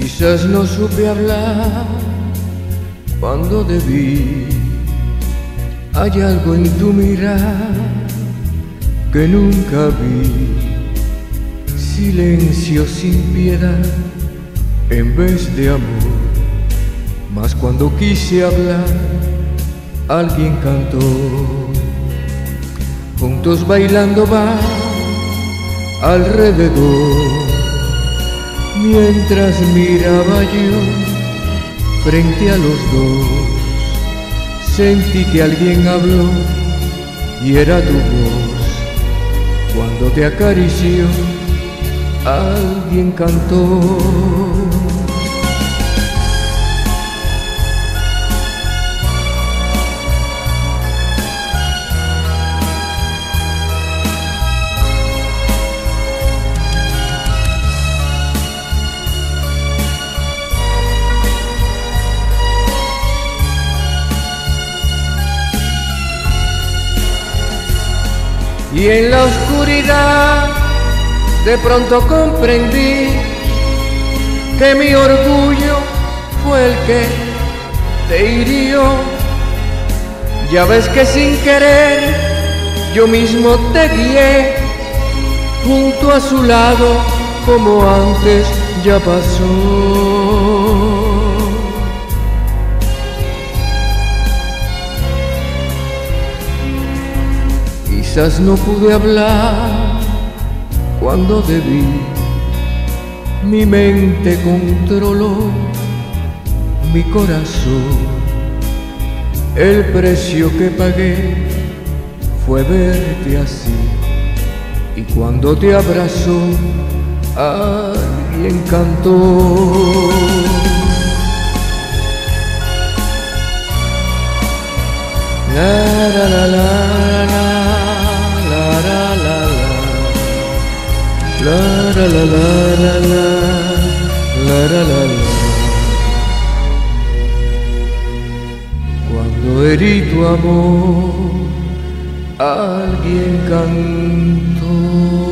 Quizás no supe hablar cuando debí. Hay algo en tu mirar que nunca vi. Silencio sin piedad en vez de amor. Mas cuando quise hablar, alguien cantó. Juntos bailando va alrededor mientras miraba yo frente a los dos, sentí que alguien habló y era tu voz. Cuando te acarició, alguien cantó. Y en la oscuridad de pronto comprendí que mi orgullo fue el que te hirió. Ya ves que sin querer yo mismo te guié junto a su lado como antes ya pasó. Quizás no pude hablar cuando debí, mi mente controló mi corazón. El precio que pagué fue verte así y cuando te abrazó alguien cantó. La, la, la, la la la la la la la la la la. Cuando herí tu amor, alguien cantó.